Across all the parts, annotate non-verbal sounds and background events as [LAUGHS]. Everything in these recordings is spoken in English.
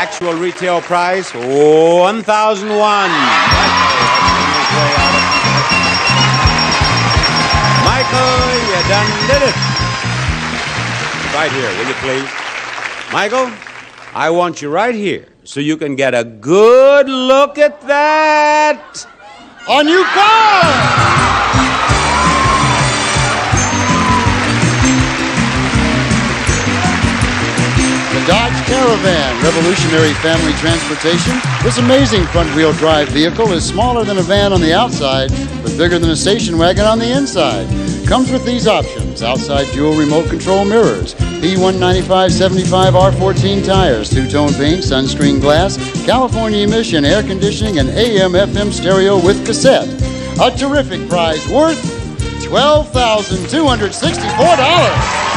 Actual retail price, 1001 Michael, you done did it. Right here, will you please? Michael, I want you right here so you can get a good look at that. on new car! van, Revolutionary Family Transportation, this amazing front-wheel drive vehicle is smaller than a van on the outside, but bigger than a station wagon on the inside. Comes with these options, outside dual remote control mirrors, P195-75R14 tires, two-tone paint, sunscreen glass, California emission, air conditioning, and AM-FM stereo with cassette. A terrific prize worth $12,264.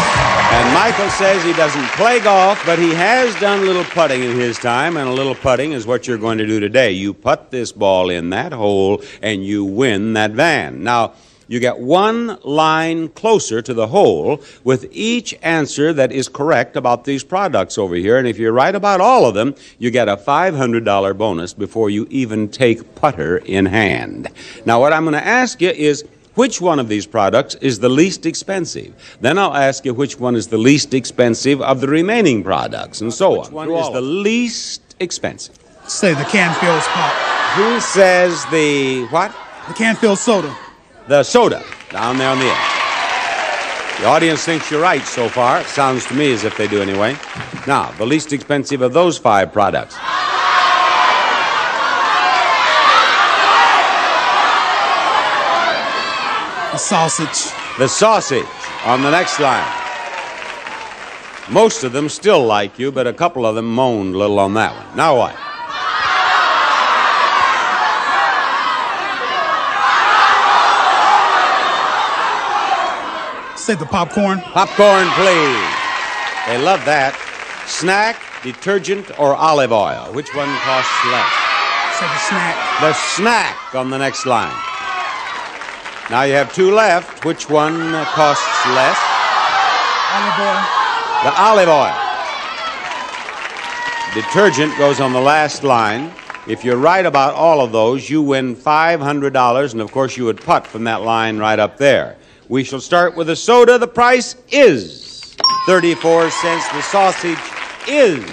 And Michael says he doesn't play golf, but he has done a little putting in his time, and a little putting is what you're going to do today. You putt this ball in that hole, and you win that van. Now, you get one line closer to the hole with each answer that is correct about these products over here. And if you're right about all of them, you get a $500 bonus before you even take putter in hand. Now, what I'm going to ask you is which one of these products is the least expensive? Then I'll ask you which one is the least expensive of the remaining products, and so on. Which one is the least expensive? Say the Canfield's pop. Who says the what? The Canfield soda. The soda down there on the end. The audience thinks you're right so far. Sounds to me as if they do anyway. Now, the least expensive of those five products. The sausage. The sausage on the next line. Most of them still like you, but a couple of them moaned a little on that one. Now what? Say the popcorn. Popcorn, please. They love that. Snack, detergent, or olive oil? Which one costs less? Say the snack. The snack on the next line. Now you have two left. Which one costs less? Olive oil. The olive oil. Detergent goes on the last line. If you're right about all of those, you win $500, and of course, you would putt from that line right up there. We shall start with the soda. The price is 34 cents. The sausage is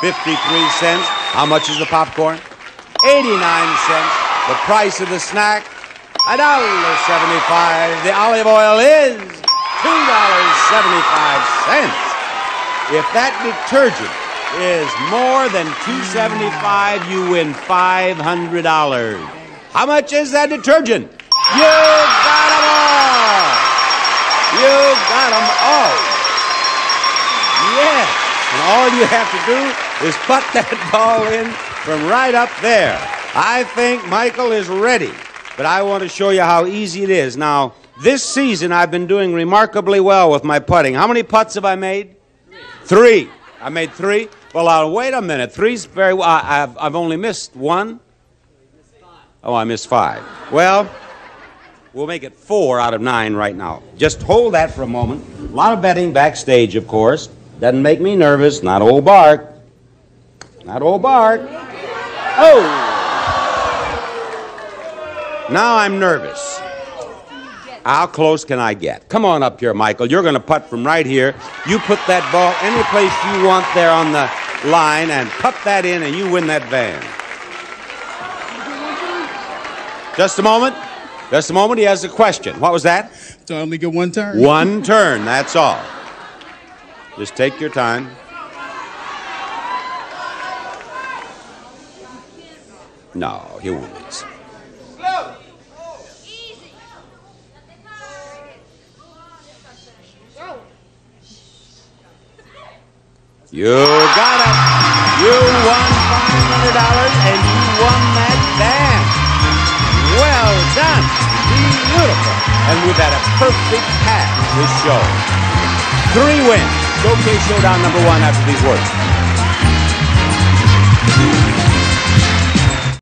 53 cents. How much is the popcorn? 89 cents. The price of the snack, $1.75. The olive oil is $2.75. If that detergent is more than $2.75, you win $500. How much is that detergent? You got them all. You got them all. Yes. And all you have to do is put [LAUGHS] that ball in from right up there. I think Michael is ready, but I want to show you how easy it is. Now, this season I've been doing remarkably well with my putting. How many putts have I made? Three. I made three. Well, wait a minute. Three's very well. I, have I've only missed one. Oh, I missed five. Well, we'll make it four out of nine right now. Just hold that for a moment. A lot of betting backstage, of course. Doesn't make me nervous. Not old Bart. Not old Bart. Oh! Now I'm nervous. How close can I get? Come on up here, Michael. You're going to putt from right here. You put that ball any place you want there on the line and putt that in, and you win that van. Just a moment. Just a moment. He has a question. What was that? I only get one turn? One turn. That's all. Just take your time. No, he won't. You got it. You won $500 and you won that van. Well done. Beautiful. And we've had a perfect pass this show. Three wins. Showcase Showdown number one after these words.